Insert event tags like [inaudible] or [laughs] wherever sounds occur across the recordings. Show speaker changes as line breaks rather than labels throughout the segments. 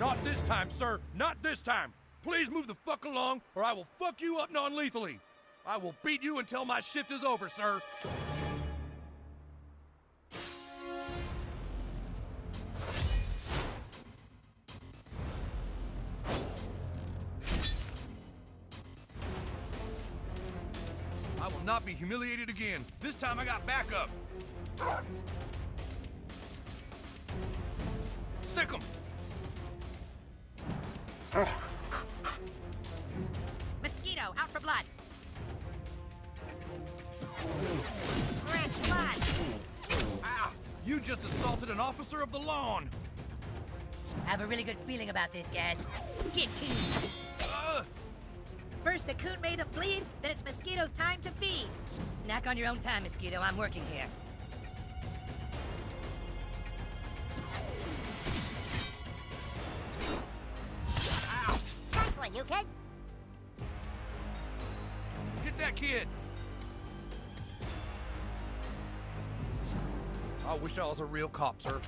Not this time, sir. Not this time. Please move the fuck along, or I will fuck you up non-lethally. I will beat you until my shift is over, sir. I will not be humiliated again. This time I got backup. Sick 'em! An officer of the lawn!
I have a really good feeling about this, guys. Get coon.
Ugh!
First the coon made him bleed, then it's Mosquito's time to feed. Snack on your own time, Mosquito. I'm working here.
Was a real cop, sir. [laughs]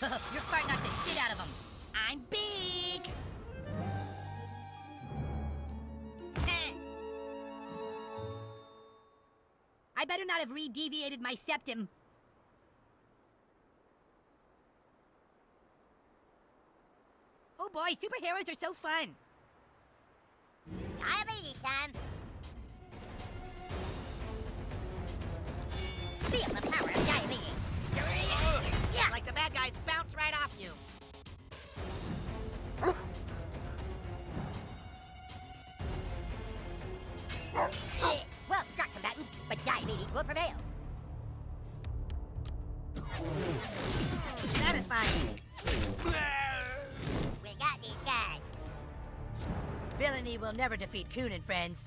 You're fighting knock the shit out of him. I'm big. I better not have re-deviated my septum. Superheroes are so fun.
Will
never defeat Coon and friends.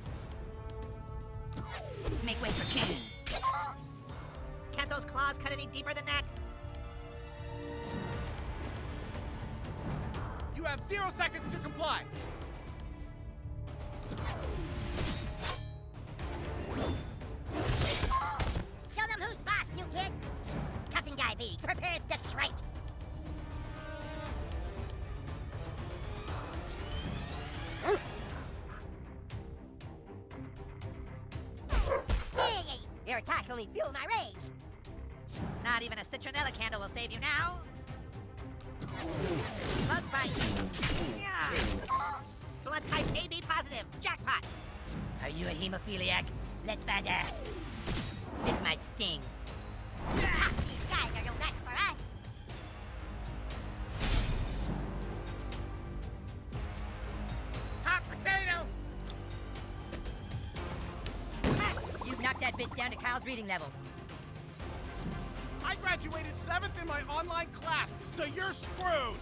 Kyle's reading level.
I graduated seventh in my online class, so you're screwed!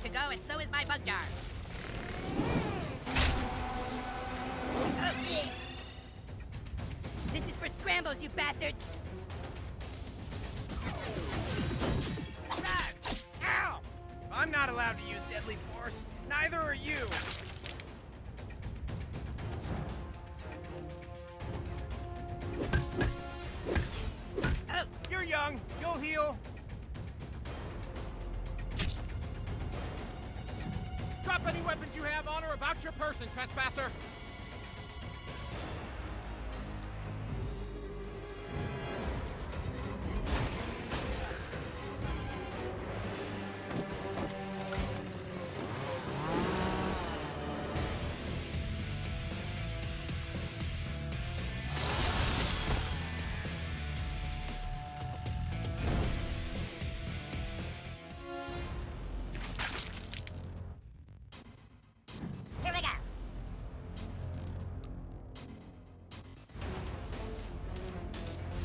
Good to go, and so is my bug jar. Oh, yeah. This is for scrambles, you bastards!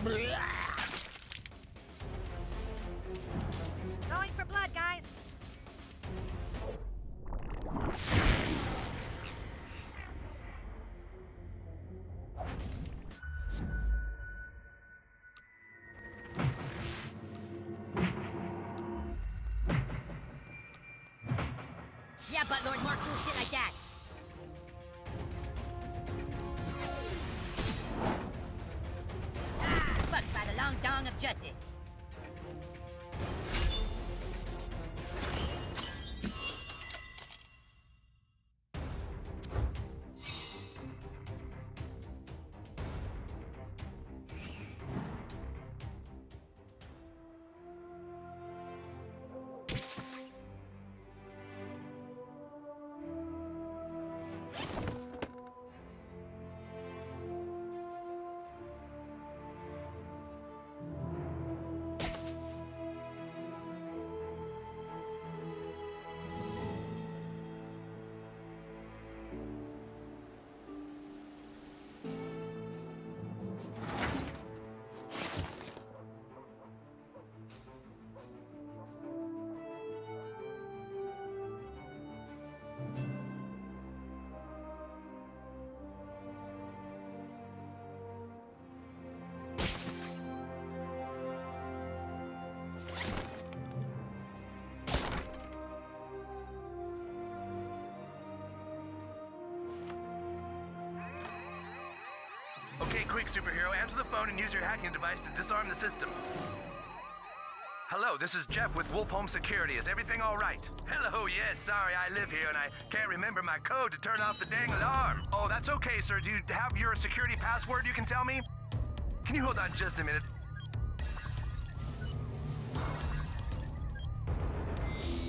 Going for blood, guys.
Yeah, but Lord, more cool shit like that. Justice.
Okay, quick, superhero. Answer the phone and use your hacking device to disarm the system. Hello, this is Jeff with Wolf Home Security. Is everything all right? Hello, yes, sorry, I live here and I can't remember my code to turn off the dang alarm. Oh, that's okay, sir. Do you have your security password you can tell me? Can you hold on just a minute?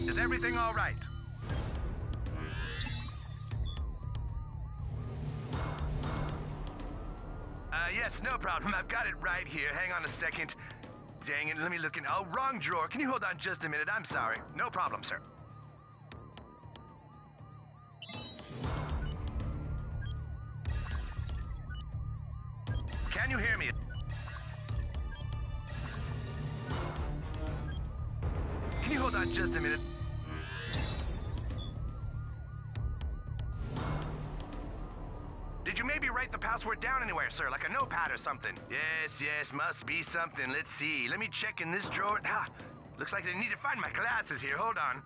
Is everything all right? No problem. I've got it right here. Hang on a second. Dang it, let me look in. Oh, wrong drawer. Can you hold on just a minute? I'm sorry. No problem, sir. Password down anywhere, sir? Like a notepad or something? Yes, yes, must be something. Let's see. Let me check in this drawer. Ah, looks like I need to find my glasses here. Hold on.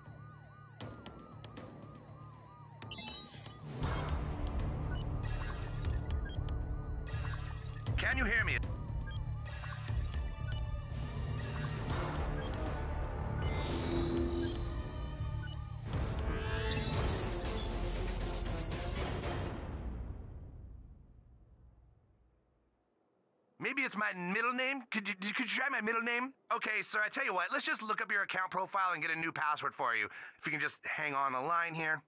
You, you try my middle name? Okay, sir, I tell you what, let's just look up your account profile and get a new password for you. If you can just hang on the line here.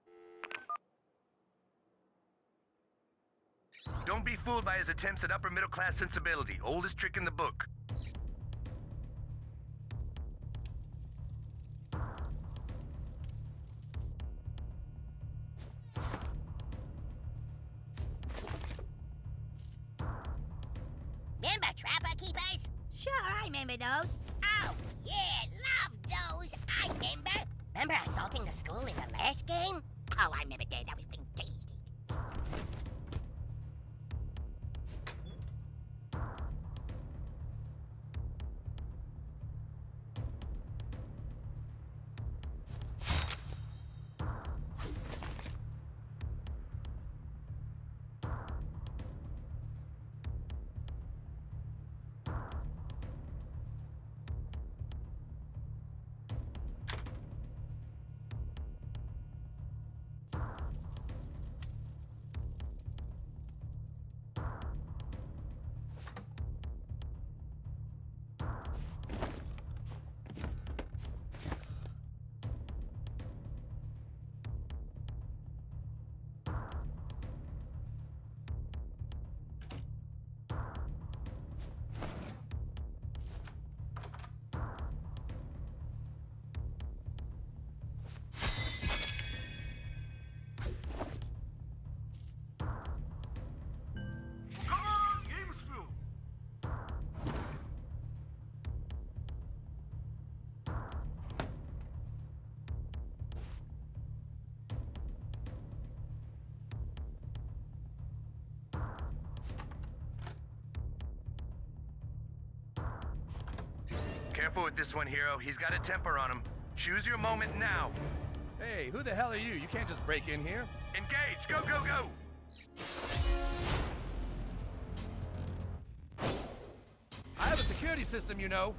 Don't be fooled by his attempts at upper middle class sensibility. Oldest trick in the book.
Remember
those.
Oh, yeah, love those. I remember. Remember assaulting the school in the last game? Oh, I remember that. That was fantastic.
Careful with this one, Hero. He's got a temper on him. Choose your moment now.
Hey, who the hell are you? You can't just break in here.
Engage! Go, go, go!
I have a security system, you know.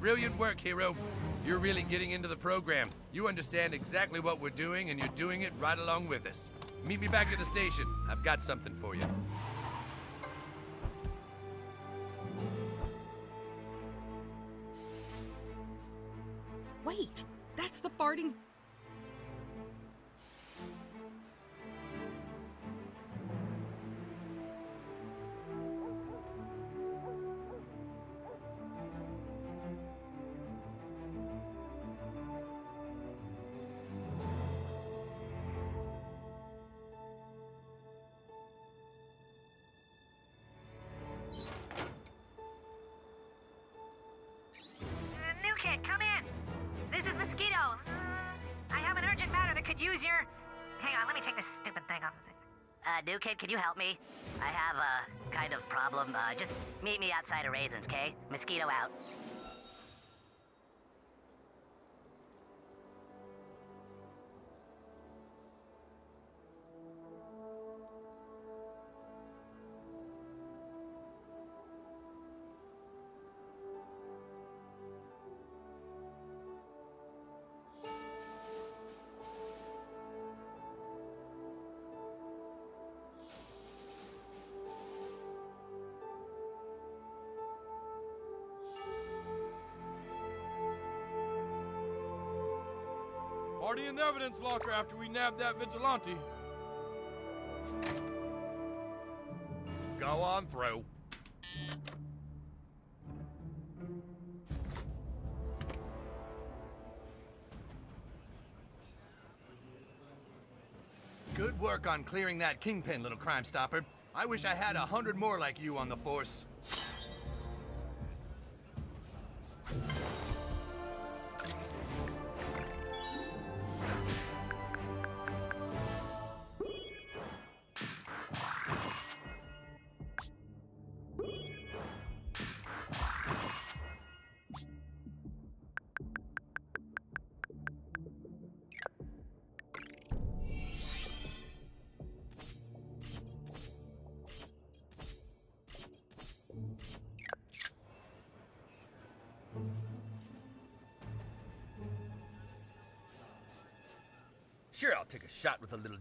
Brilliant work, hero. You're really getting into the program. You understand exactly what we're doing, and you're doing it right along with us. Meet me back at the station. I've got something for you.
Can you help me? I have a kind of problem. Uh, just meet me outside of Raisins, okay? Mosquito out.
Party in the evidence locker after we nabbed that vigilante.
Go on through. Good work on clearing that kingpin, little crime stopper. I wish I had a hundred more like you on the force.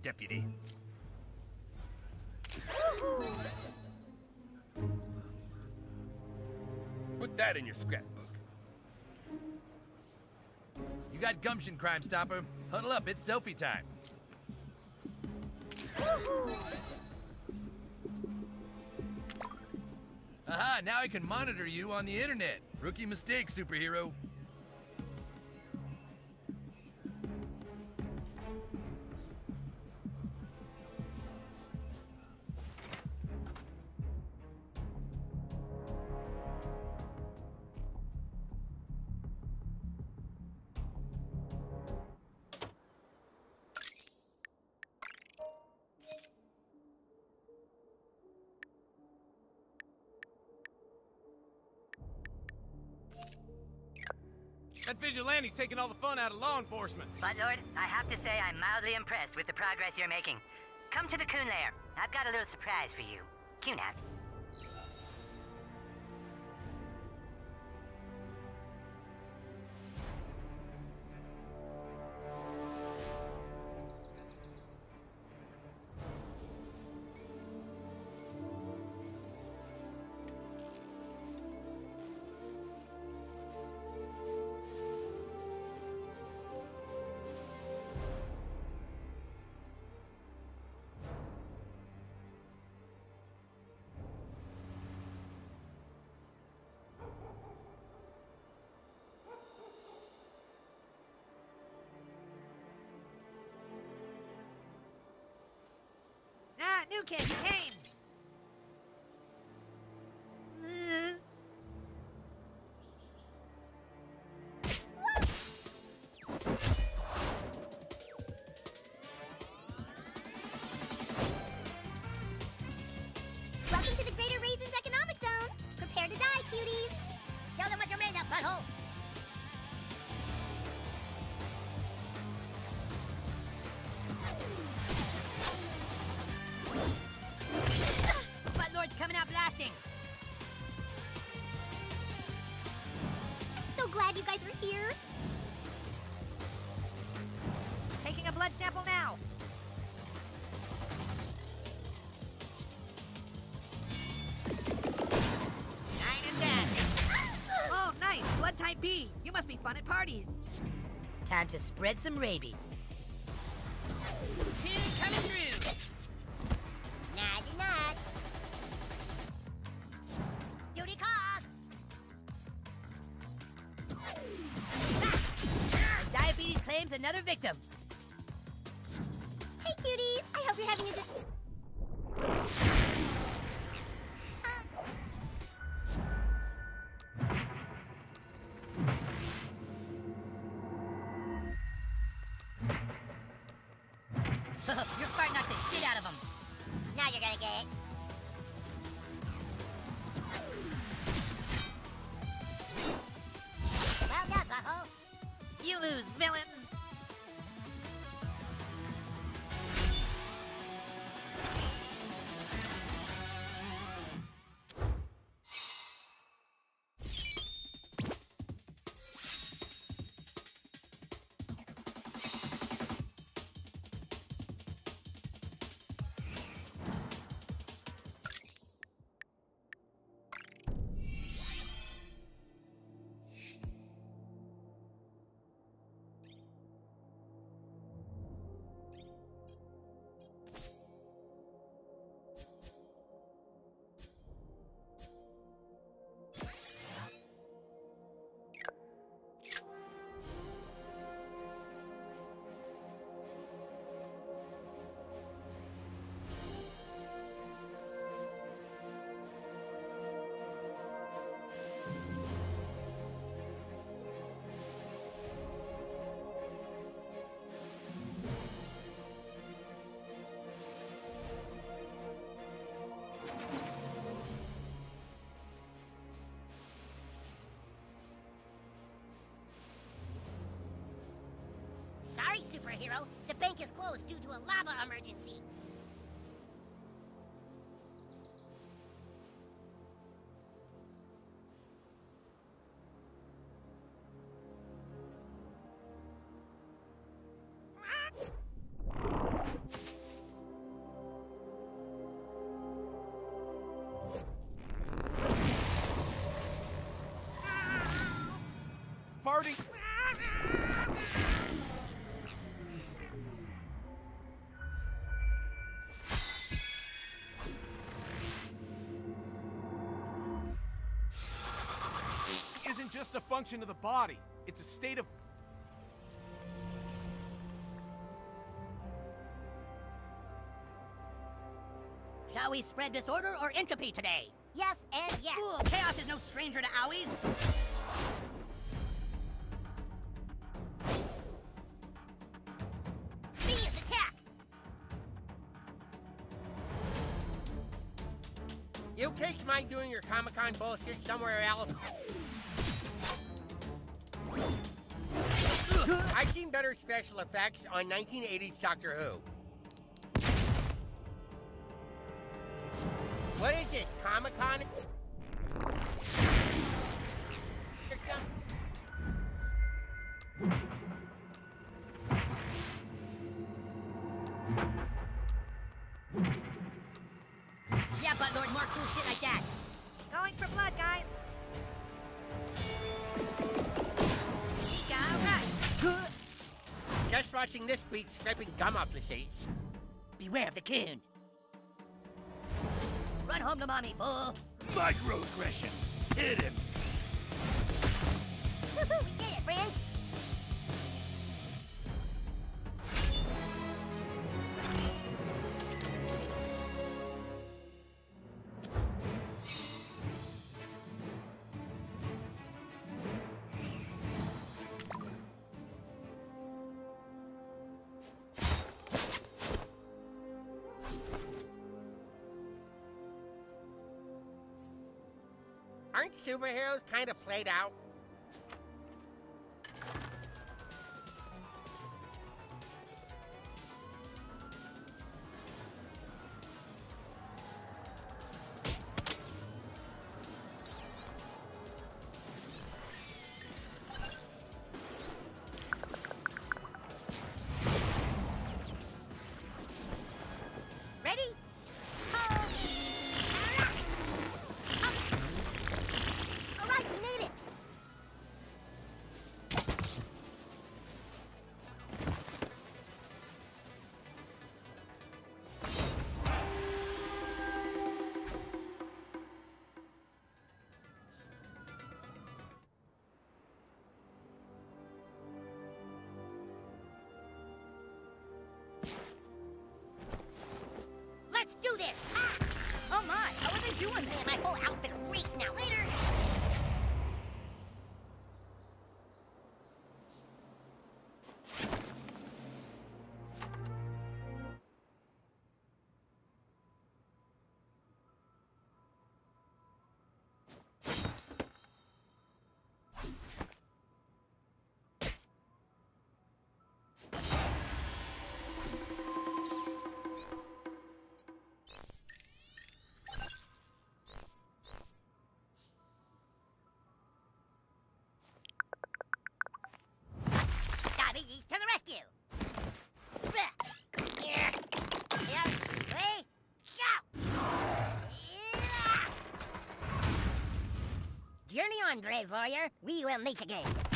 Deputy. Put that in your scrapbook. You got gumption, Crime Stopper. Huddle up, it's selfie time. Aha, now I can monitor you on the internet. Rookie mistake, superhero.
Taking all the fun out of law enforcement.
Buttlord, I have to say I'm mildly impressed with the progress you're making. Come to the Coon Lair. I've got a little surprise for you. Coon new kid, came! Time to spread some rabies.
Kid coming through.
Nod, nod. Duty calls.
Diabetes claims another victim.
Hey, cuties. I hope you're having a good
Sorry, superhero. The bank is closed due to a lava emergency.
Just a function of the body. It's a state of
Shall we spread disorder or entropy today?
Yes and yes.
Fool, chaos is no stranger to owies!
Genius attack.
You kids mind doing your Comic Con bullshit somewhere else? Better special effects on 1980s Doctor Who. What is this, Comic scraping gum off the seats.
Beware of the coon. Run home to mommy, fool.
Microaggression. Hit him. [laughs]
Aren't superheroes kind of played out?
On, Grave Warrior. We will meet again.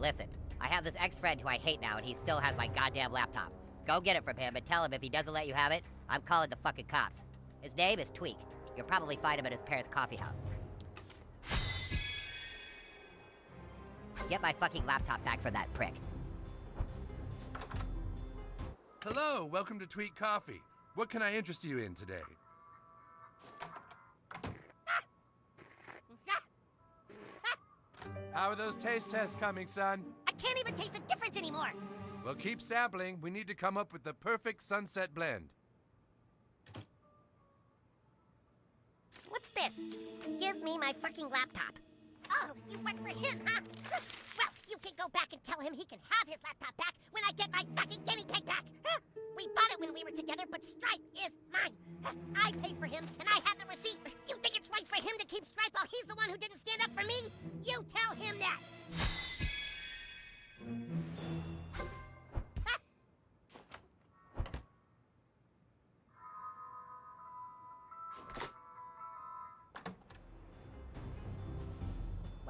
Listen. I have this ex-friend who I hate now, and he still has my goddamn laptop. Go get it from him and tell him if he doesn't let you have it, I'm calling the fucking cops. His name is Tweek. You'll probably find him at his parents' coffee house. Get my fucking laptop back from that prick.
Hello, welcome to Tweet Coffee. What can I interest you in today? How are those taste tests coming, son?
I can't even taste the difference anymore.
Well, keep sampling. We need to come up with the perfect sunset blend.
What's this? Give me my fucking laptop. Oh, you work for him, huh? [laughs] Well, you can go back and tell him he can have his laptop back when I get my fucking guinea pig back. Huh? [laughs] We bought it when we were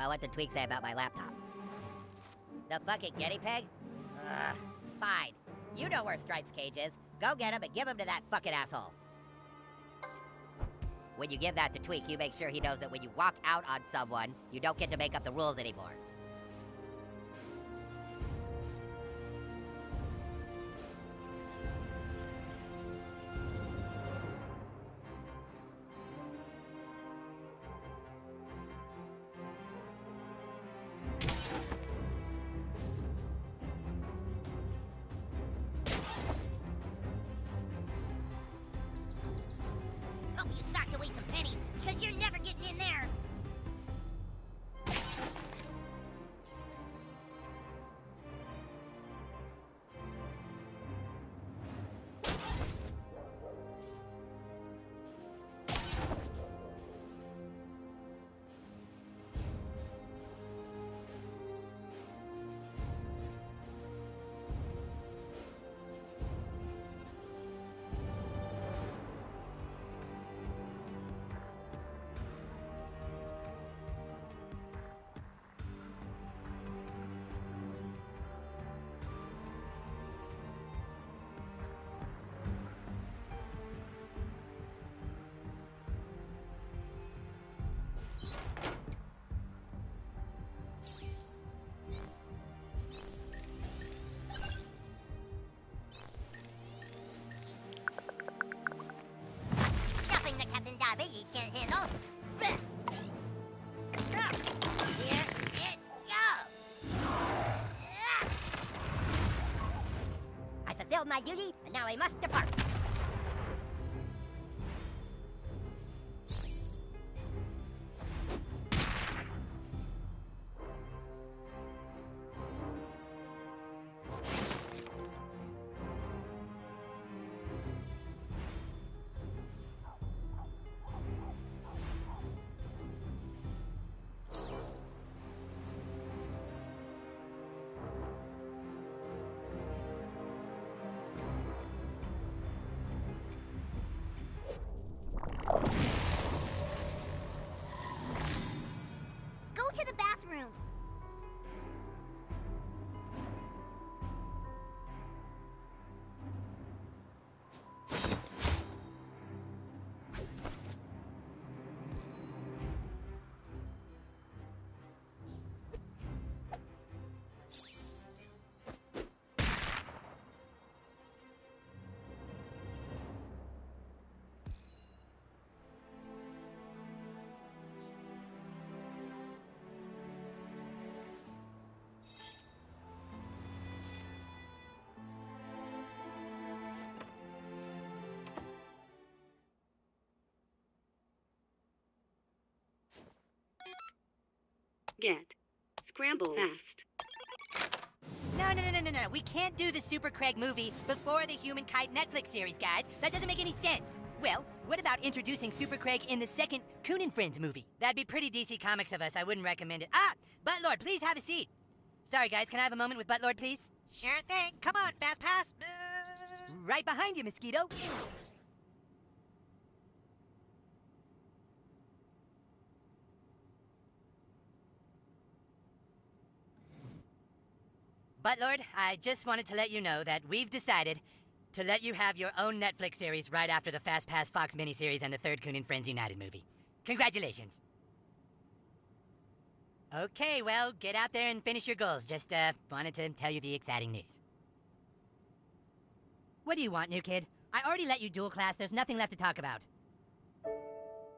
Well, what did Tweek say about my laptop? The fucking guinea pig? Ugh, fine. You know where Stripe's cage is. Go get him and give him to that fucking asshole. When you give that to Tweek, you make sure he knows that when you walk out on someone, you don't get to make up the rules anymore.
I fulfilled my duty, and now I must depart.
Scramble fast.
No, no, no, no, no, no. We can't do the Super Craig movie before the Human Kite Netflix series, guys. That doesn't make any sense. Well, what about introducing Super Craig in the second Coon and Friends movie? That'd be pretty DC Comics of us. I wouldn't recommend it. Ah! Buttlord, please have a seat. Sorry, guys. Can I have a moment with Buttlord, please?
Sure thing.
Come on, Fast Pass. Right behind you, Mosquito. Buttlord, I just wanted to let you know that we've decided to let you have your own Netflix series right after the Fast Pass Fox miniseries and the third Coon and Friends United movie. Congratulations. Okay, well, get out there and finish your goals. Just, uh, wanted to tell you the exciting news. What do you want, new kid? I already let you dual class. There's nothing left to talk about.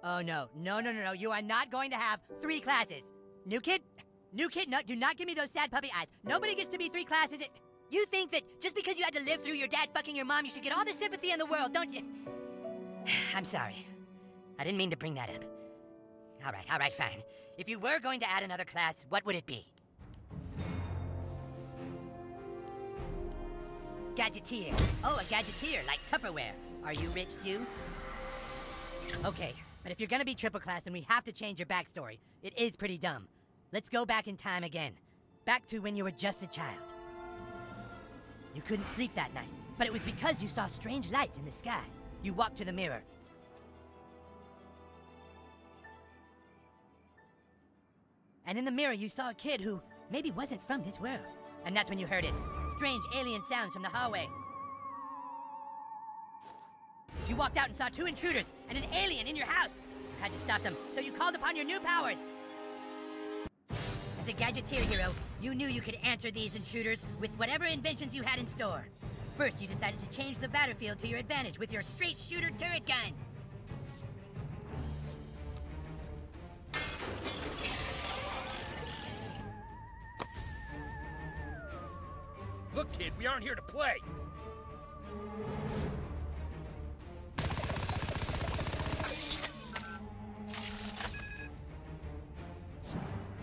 Oh, no. No, no, no, no. You are not going to have three classes. New kid? New kid, no, do not give me those sad puppy eyes. Nobody gets to be three classes. You think that just because you had to live through your dad fucking your mom, you should get all the sympathy in the world, don't you? [sighs] I'm sorry. I didn't mean to bring that up. All right, all right, fine. If you were going to add another class, what would it be? Gadgeteer. Oh, a gadgeteer, like Tupperware. Are you rich too? Okay, but if you're gonna be triple class, then we have to change your backstory. It is pretty dumb. Let's go back in time again. Back to when you were just a child. You couldn't sleep that night, but it was because you saw strange lights in the sky. You walked to the mirror. And in the mirror, you saw a kid who maybe wasn't from this world. And that's when you heard it strange alien sounds from the hallway. You walked out and saw two intruders and an alien in your house. You had to stop them, so you called upon your new powers. Gadgeteer hero, you knew you could answer these intruders with whatever inventions you had in store. First, you decided to change the battlefield to your advantage with your straight shooter turret gun.
Look, kid, we aren't here to play.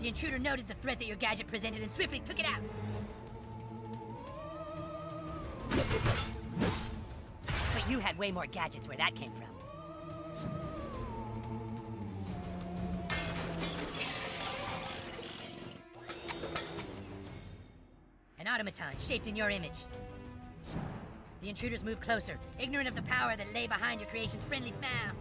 The intruder noted the threat that your gadget presented and swiftly took it out. But you had way more gadgets where that came from. An automaton shaped in your image. The intruders moved closer, ignorant of the power that lay behind your creation's friendly smile.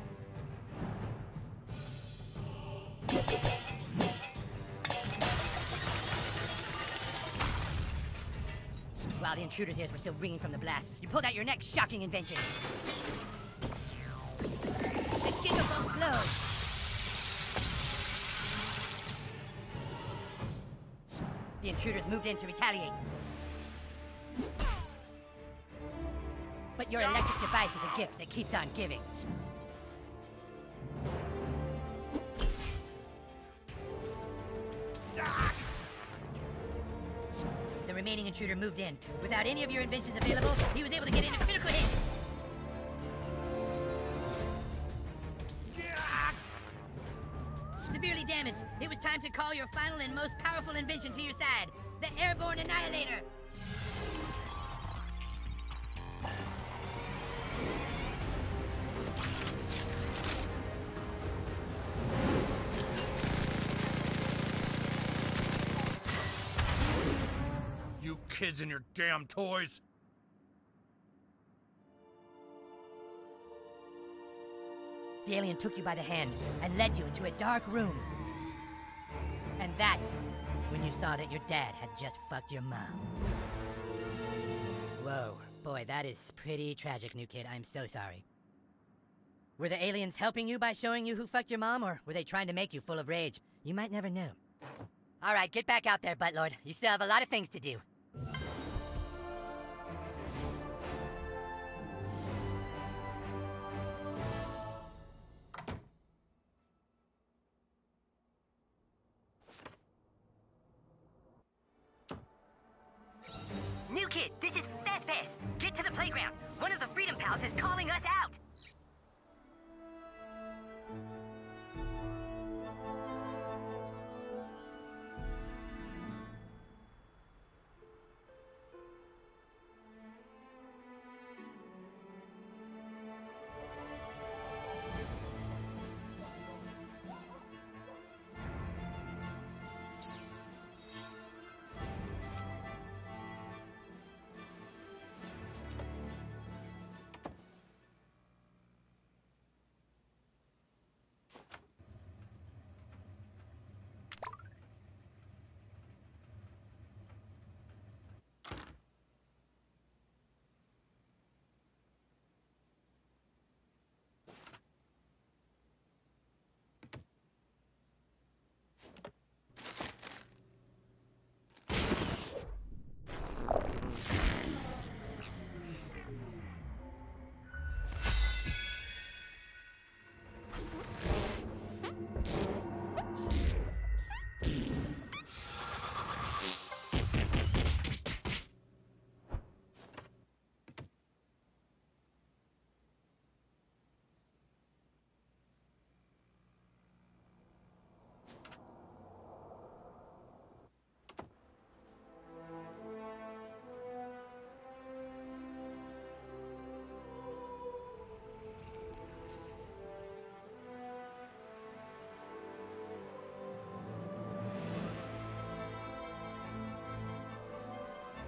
Intruder's ears were still ringing from the blast, you pulled out your next shocking invention. The Gigabone Glow! The intruders moved in to retaliate. But your electric device is a gift that keeps on giving. Intruder moved in. Without any of your inventions available, he was able to get in a critical hit. Severely damaged. It was time to call your final and most powerful invention to your side. The Airborne Annihilator.
Kids and your damn toys.
The alien took you by the hand and led you into a dark room. And that's when you saw that your dad had just fucked your mom. Whoa, boy, that is pretty tragic, new kid. I'm so sorry. Were the aliens helping you by showing you who fucked your mom, or were they trying to make you full of rage? You might never know. All right, get back out there, Buttlord. You still have a lot of things to do.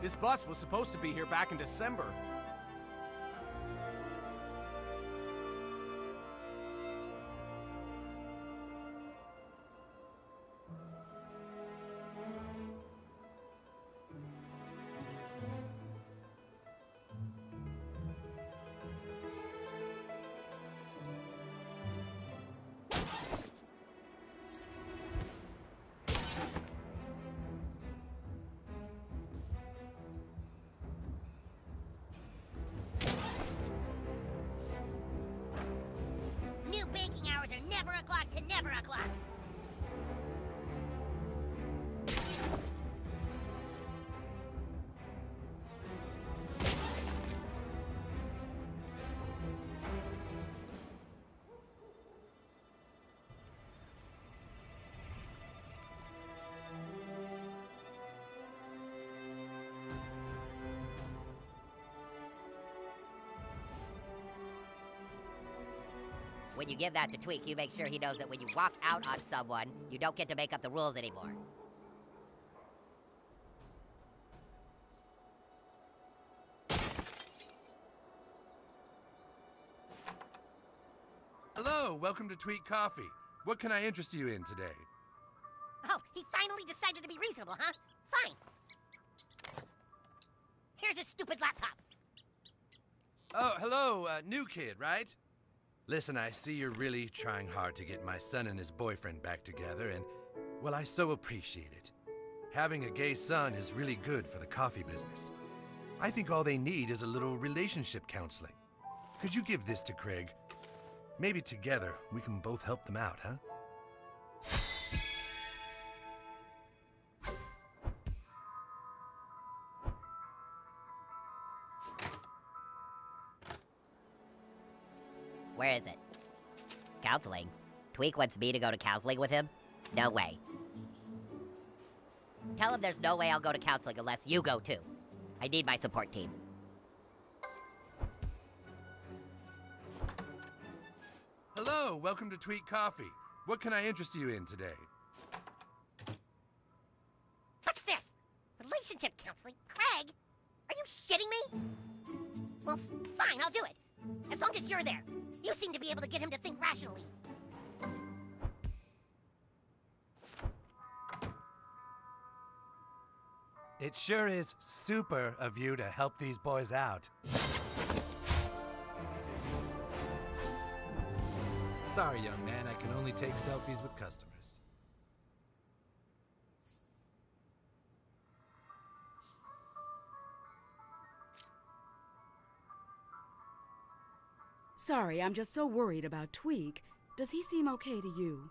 This
bus was supposed to be here back in December.
When you give that to Tweek, you make sure he knows that when you walk out on someone, you don't get to make up the rules anymore.
Hello, welcome to Tweet Coffee. What can I interest you in today?
Oh, he finally decided to be reasonable, huh? Fine. Here's his stupid laptop.
Oh, hello, uh, new kid, right? Listen, I see you're really trying hard to get my son and his boyfriend back together, and, well, I so appreciate it. Having a gay son is really good for the coffee business. I think all they need is a little relationship counseling. Could you give this to Craig? Maybe together we can both help them out, huh?
Where is it? Counseling? Tweek wants me to go to counseling with him? No way. Tell him there's no way I'll go to counseling unless you go too. I need my support team.
Hello, welcome to Tweet Coffee. What can I interest you in today?
What's this? Relationship counseling? Craig? Are you shitting me? Well, fine, I'll do it. As long as you're there. You seem to be able to get him to think rationally.
It sure is super of you to help these boys out. Sorry, young man, I can only take selfies with customers.
Sorry, I'm just so worried about Tweek. Does he seem okay to you?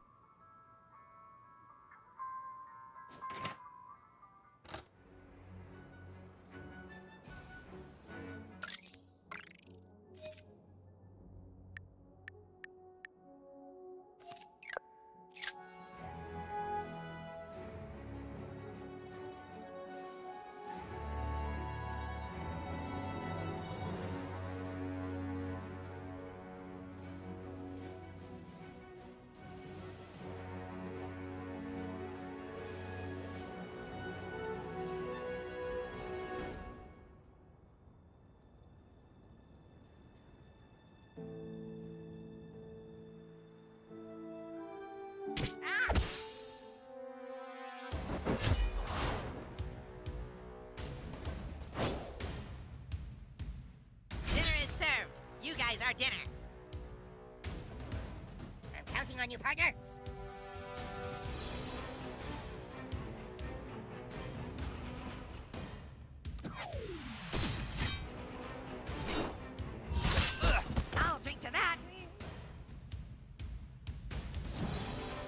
I'll drink to that.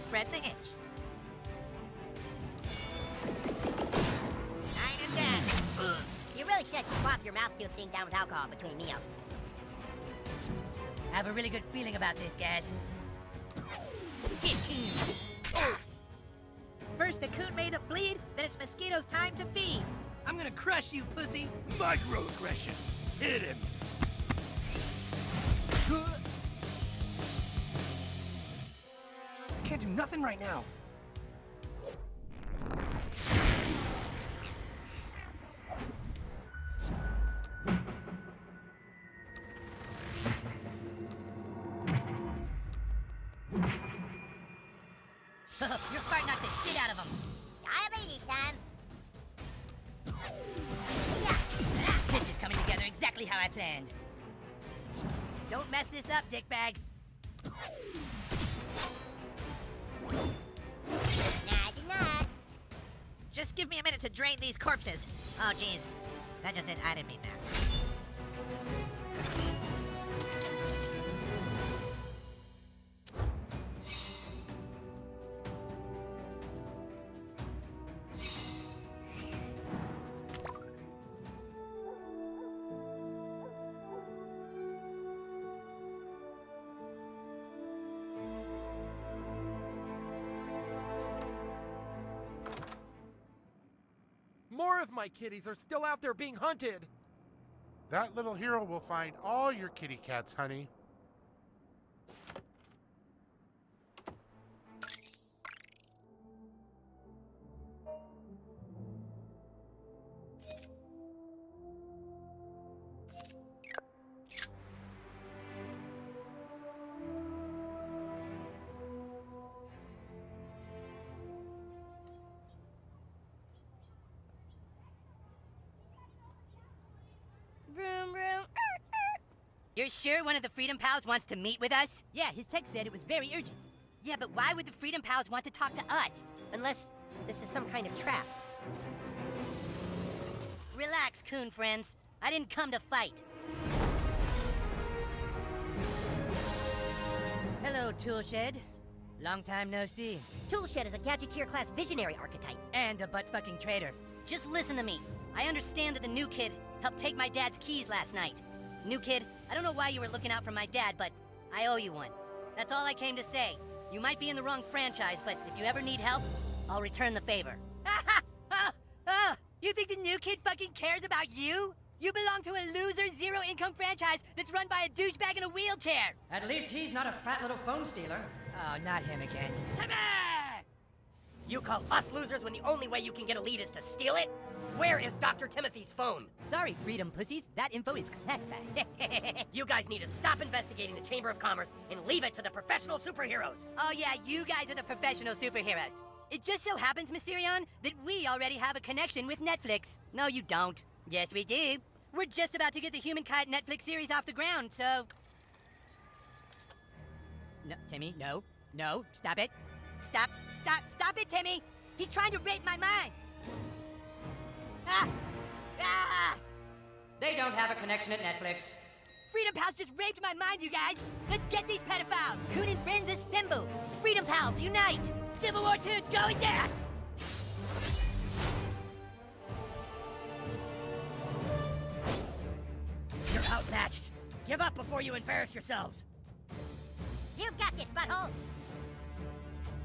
Spread the itch. Nine and ten.
You really should your thing down with alcohol between meals.
I have a really good feeling about this, guys.
Do nothing right now.
These corpses. Oh, jeez. That just didn't,
kitties are still out there being hunted.
That little hero will find all your kitty cats, honey.
Sure one of the Freedom Pals wants to meet with us? Yeah, his text said it was very urgent. Yeah, but why would the Freedom Pals want to talk to us?
Unless this is some kind of trap.
Relax, coon friends. I didn't come to fight. Hello, Toolshed. Long time no see.
Toolshed is a Gadgeteer class visionary archetype.
And a butt-fucking traitor. Just listen to me. I understand that the new kid helped take my dad's keys last night. New kid, I don't know why you were looking out for my dad, but I owe you one. That's all I came to say. You might be in the wrong franchise, but if you ever need help, I'll return the favor. oh, [laughs] oh, you think the new kid fucking cares about you? You belong to a loser, zero-income franchise that's run by a douchebag in a wheelchair.
At least he's not a fat little phone stealer.
Oh, not him again.
Timmy! You call us losers when the only way you can get a lead is to steal it? Where is Dr. Timothy's phone?
Sorry, Freedom Pussies. That info is classified. [laughs]
you guys need to stop investigating the Chamber of Commerce and leave it to the professional superheroes.
Oh, yeah, you guys are the professional superheroes. It just so happens, Mysterion, that we already have a connection with Netflix. No, you don't. Yes, we do. We're just about to get the Human Humankind Netflix series off the ground, so... No, Timmy, no. No, stop it. Stop, stop, stop it, Timmy! He's trying to rape my mind! Ah! Ah!
They don't have a connection at Netflix.
Freedom Pals just raped my mind, you guys! Let's get these pedophiles! Coon and Friends assemble! Freedom Pals, unite! Civil War II's going down!
You're outmatched. Give up before you embarrass yourselves.
You've got this, butthole!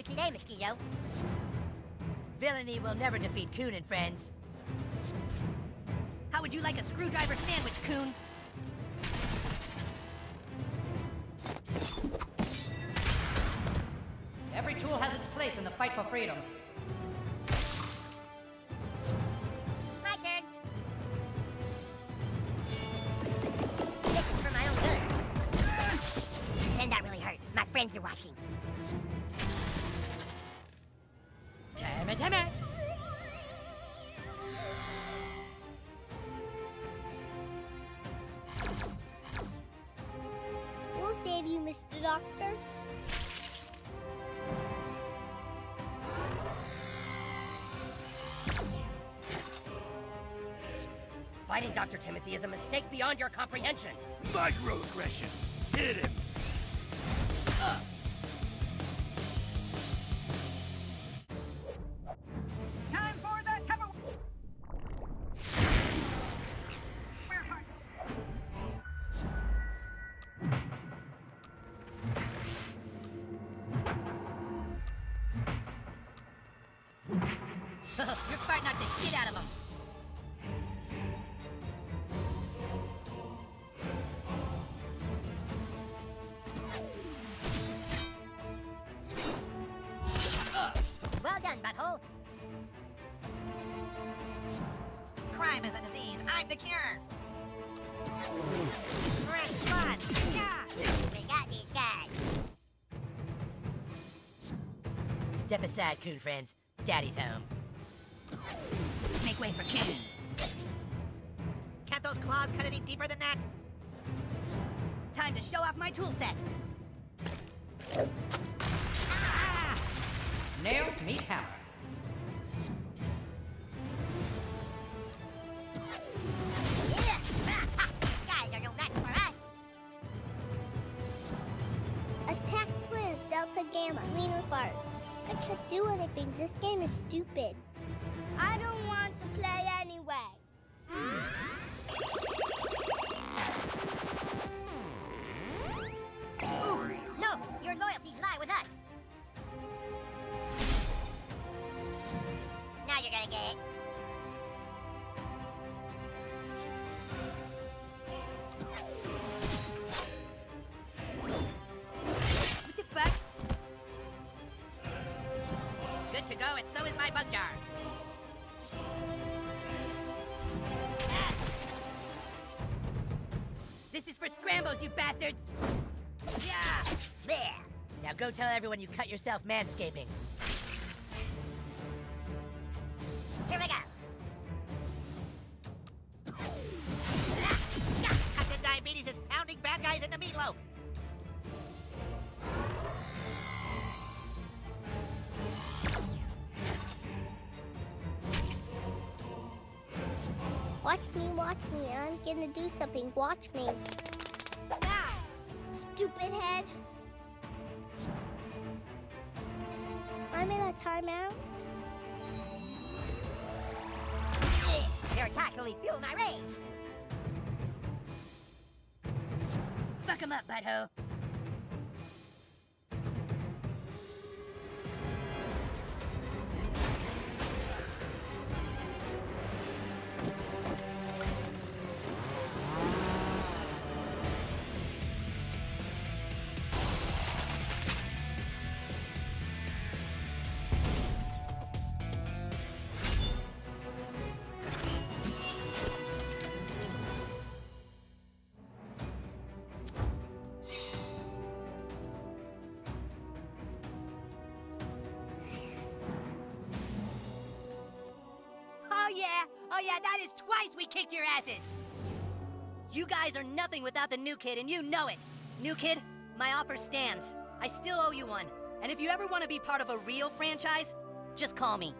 menu today, Mosquito?
Villainy will never defeat Coon and Friends. How would you like a screwdriver sandwich, Coon?
Fighting Dr. Timothy is a mistake beyond your comprehension.
Microaggression. Hit him.
Time for the Tupperware party. [laughs]
You're fighting out the shit out of him. Crime is a disease. I'm the cure. Great fun. Yeah.
We got these guys.
Step aside, Coon friends. Daddy's home. Make way for Coon. Can't those claws cut any deeper than that? Time to show off my tool set. Ah!
Nail, meat, hammer.
Fart. I can't do anything. This game is stupid. I don't want to play anyway.
No, your loyalties lie with us. Now you're gonna get it.
Go tell everyone you cut yourself manscaping.
Here we go.
Captain Diabetes is pounding bad guys into meatloaf.
Watch me, watch me. I'm gonna do something. Watch me. Stupid head. I'm in a timeout.
Your attack only fuel my rage.
Fuck him up, butthole.
Your asses. You guys are nothing without the new kid, and you know it. New kid, my offer stands. I still owe you one. And if you ever want to be part of a real franchise, just call me.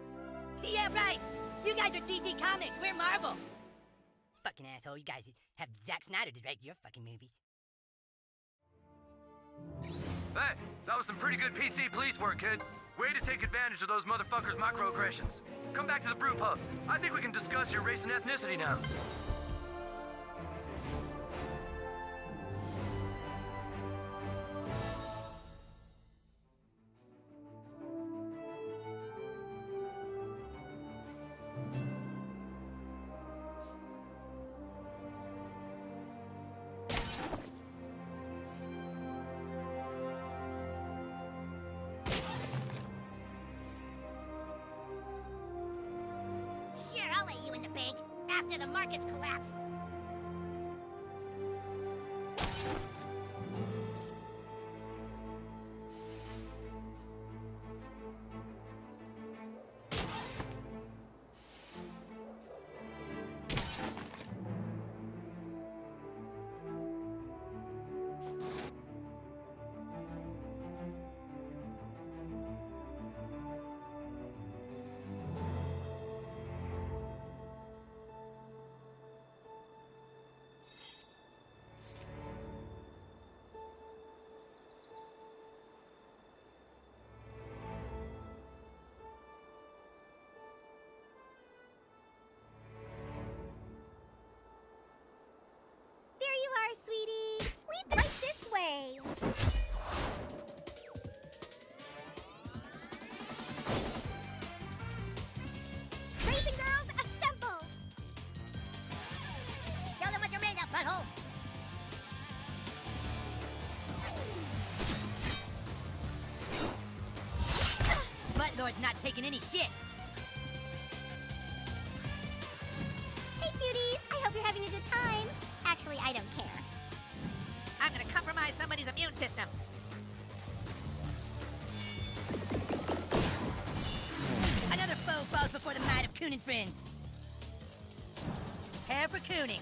Yeah, right. You guys are DC Comics. We're Marvel. Fucking asshole. You guys have Zack Snyder direct your fucking movies.
Hey, that was some pretty good PC police work, kid. Way to take advantage of those motherfuckers' microaggressions. Come back to the brew pub. I think we can discuss your race and ethnicity now.
After the markets collapse.
Lord's not taking any shit.
Hey, cuties. I hope you're having a good time. Actually, I don't care.
I'm gonna compromise somebody's immune system.
Another foe falls before the might of Coon and Friends. Prepare for cooning.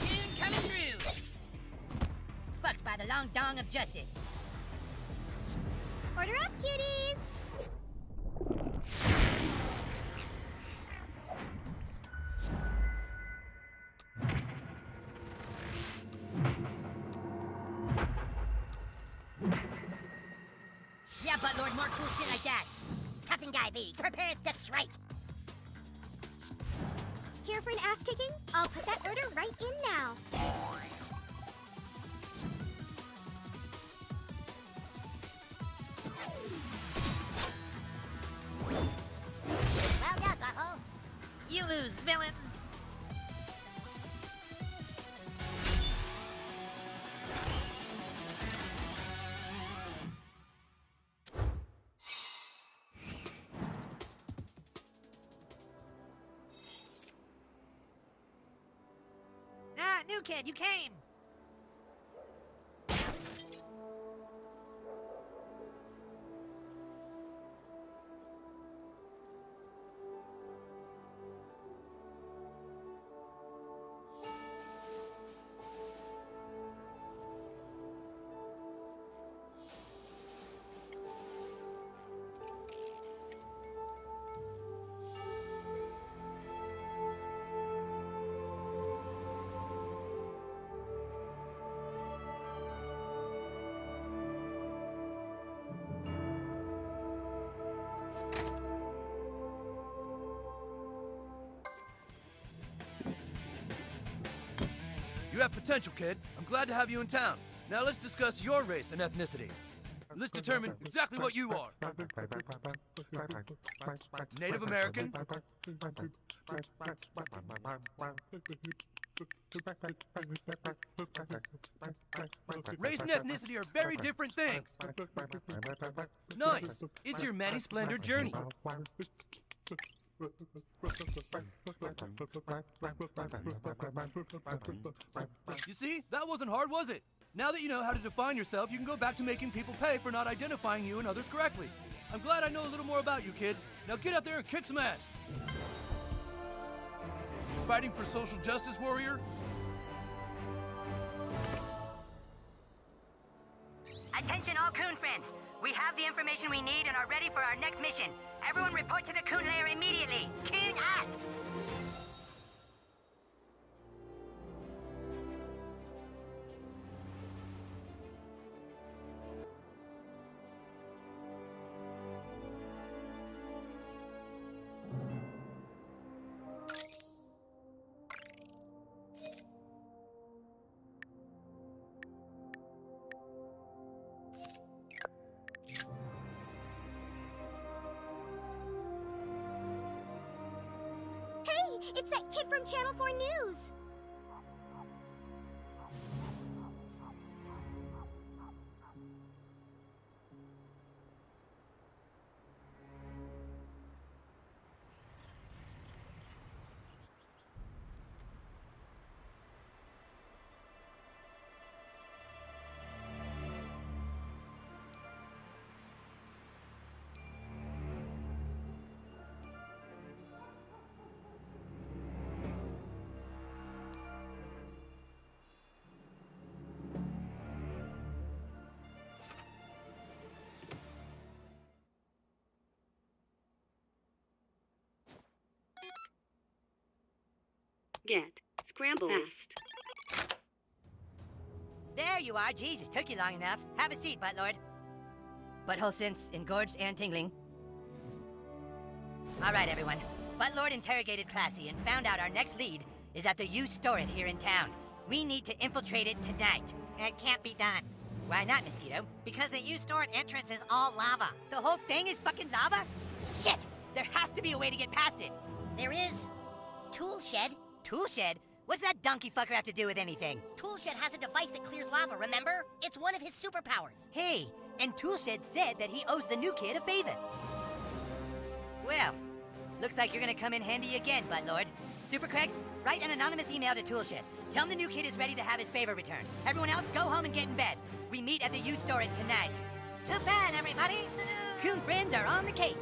Coon coming through. Fucked by the long dong of justice.
Order up, cuties.
Yeah, but Lord, more cool shit like that.
Captain Guy B, prepare to strike.
Here for an ass kicking? I'll put that order right in now.
Lose, villain. Ah, new kid, you came.
Have potential, kid. I'm glad to have you in town. Now let's discuss your race and ethnicity. Let's determine exactly what you are. Native American, Race and ethnicity are very different things. Nice. It's your Manny Splendor journey. You see, that wasn't hard, was it? Now that you know how to define yourself, you can go back to making people pay for not identifying you and others correctly. I'm glad I know a little more about you, kid. Now get out there and kick some ass. Fighting for social justice, warrior?
Attention all Coon friends. We have the information we need and are ready for our next mission. Everyone report to the Coon lair immediately. Coon
kid from Channel 4 News.
Get. Scramble fast.
There you are. Jesus, took you long enough. Have a seat, Butt Lord. Butthole sense engorged and tingling. All right, everyone. Butt Lord interrogated Classi and found out our next lead is at the U Storage here in town. We need to infiltrate it tonight.
It can't be done.
Why not, Mosquito?
Because the U-Store entrance is all lava.
The whole thing is fucking lava? Shit! There has to be a way to get past it.
There is. Tool Shed.
Tool Shed? What's that donkey fucker have to do with anything?
Toolshed has a device that clears lava, remember? It's one of his superpowers.
Hey, and Toolshed said that he owes the new kid a favor. Well, looks like you're gonna come in handy again, Butt Lord. Super Craig, write an anonymous email to Toolshed. Tell him the new kid is ready to have his favor returned. Everyone else, go home and get in bed. We meet at the U store tonight.
To bed, everybody!
Coon friends are on the case.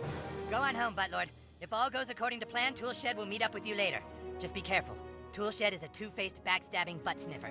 Go on home, Butt Lord. If all goes according to plan, Toolshed will meet up with you later. Just be careful. Toolshed is a two-faced, backstabbing butt sniffer.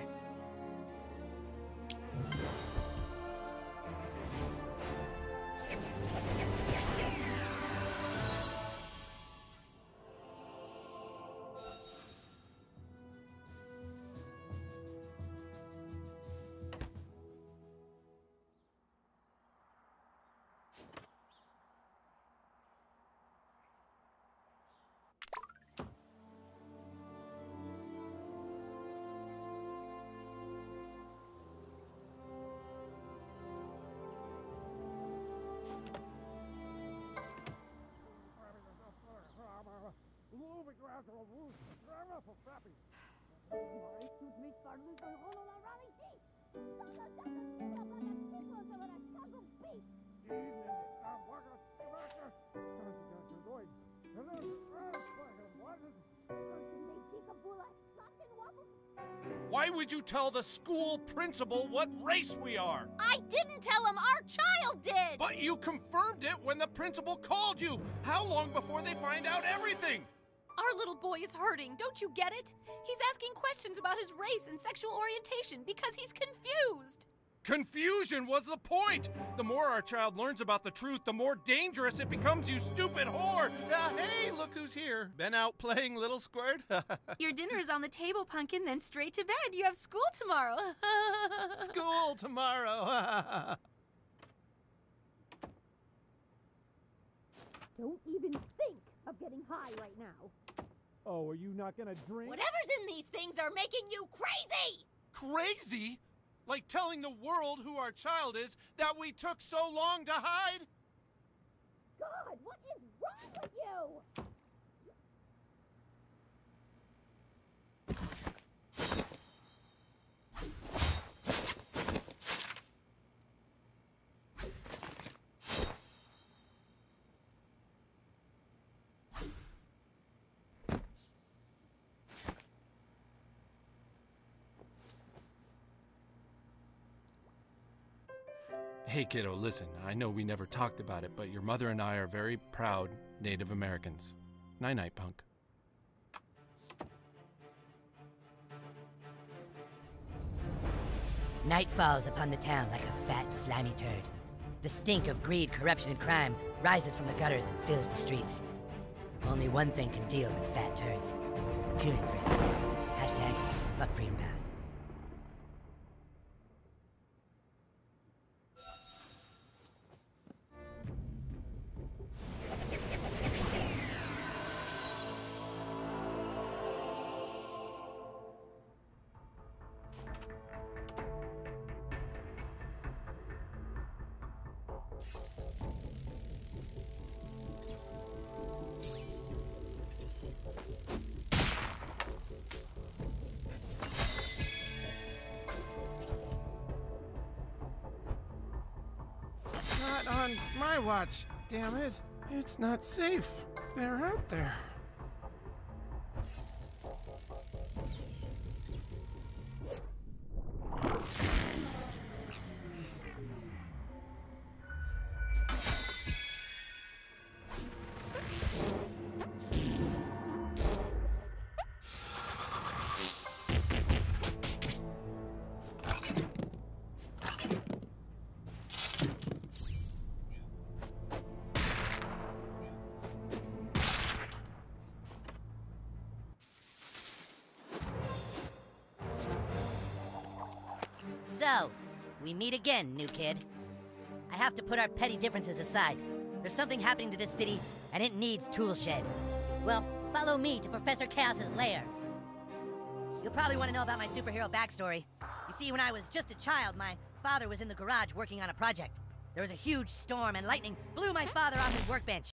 Why would you tell the school principal what race we are?
I didn't tell him, our child did!
But you confirmed it when the principal called you! How long before they find out everything?
Our little boy is hurting, don't you get it? He's asking questions about his race and sexual orientation because he's confused.
Confusion was the point! The more our child learns about the truth, the more dangerous it becomes, you stupid whore! Uh, hey, look who's here. Been out playing Little Squirt? [laughs]
Your dinner is on the table, Pumpkin, then straight to bed. You have school tomorrow. [laughs]
School tomorrow! [laughs]
Don't even think of getting high right now.
Oh, are you not gonna drink?
Whatever's in these things are making you crazy!
Crazy? Like telling the world who our child is that we took so long to hide?
God,
Hey, kiddo, listen. I know we never talked about it, but your mother and I are very proud Native Americans. Night night, punk.
Night falls upon the town like a fat, slimy turd. The stink of greed, corruption, and crime rises from the gutters and fills the streets. Only one thing can deal with fat turds. Cooning friends. Hashtag fuck Freedom
Pals. Watch, damn it. It's not safe. They're out there.
Meet again, new kid. I have to put our petty differences aside. There's something happening to this city, and it needs Toolshed. Well, follow me to Professor Chaos's lair. You'll probably want to know about my superhero backstory. You see, when I was just a child, my father was in the garage working on a project. There was a huge storm, and lightning blew my father off his workbench.